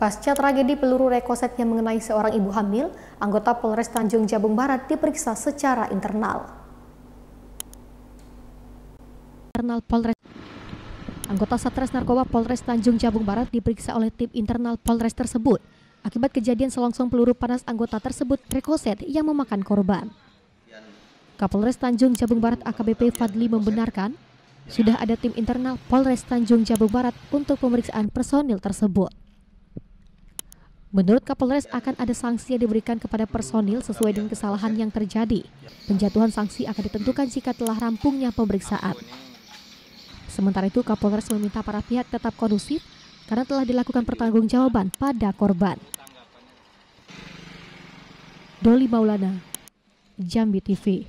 Pasca tragedi peluru rekoset yang mengenai seorang ibu hamil, anggota Polres Tanjung Jabung Barat diperiksa secara internal. Internal Polres Anggota Satres Narkoba Polres Tanjung Jabung Barat diperiksa oleh tim internal Polres tersebut akibat kejadian selongsong peluru panas anggota tersebut rekoset yang memakan korban. Kapolres Tanjung Jabung Barat AKBP Fadli membenarkan sudah ada tim internal Polres Tanjung Jabung Barat untuk pemeriksaan personil tersebut. Menurut Kapolres akan ada sanksi yang diberikan kepada personil sesuai dengan kesalahan yang terjadi. Penjatuhan sanksi akan ditentukan jika telah rampungnya pemeriksaan. Sementara itu Kapolres meminta para pihak tetap kondusif karena telah dilakukan pertanggungjawaban pada korban. Doli Maulana, Jambi TV